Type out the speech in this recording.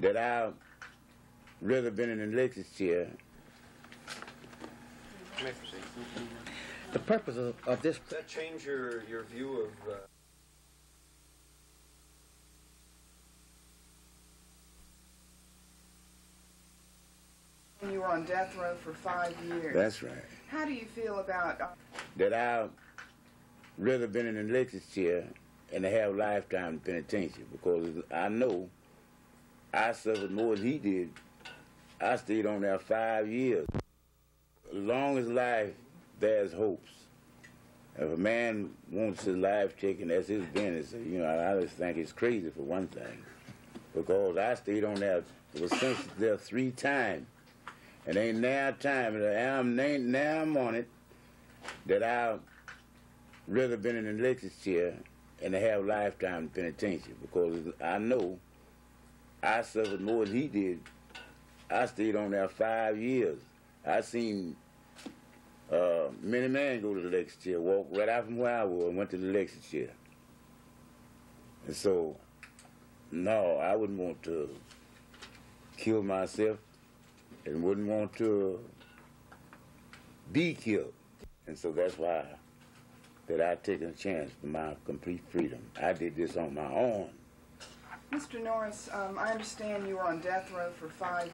that I've rather been in the Lexus chair. The purpose of, of this Does that change your, your view of, uh, You were on death row for five years. That's right. How do you feel about uh, That I've rather been in the Lexus chair and to have lifetime penitentiary because I know I suffered more than he did. I stayed on there five years. Long as life there's hopes. If a man wants his life taken, that's his business. You know, I just think it's crazy for one thing. Because I stayed on there, was sentenced there three times. And ain't now time, and ain't now I'm on it, that I've rather been in the Lexus chair and have lifetime penitentiary because I know I suffered more than he did. I stayed on there five years. I seen uh, many men go to the Lexus chair, walk right out from where I was and went to the Lexus chair. And so, no, I wouldn't want to kill myself and wouldn't want to be killed. And so that's why that I taken a chance for my complete freedom. I did this on my own. Mr. Norris? Um, I understand you were on death row for five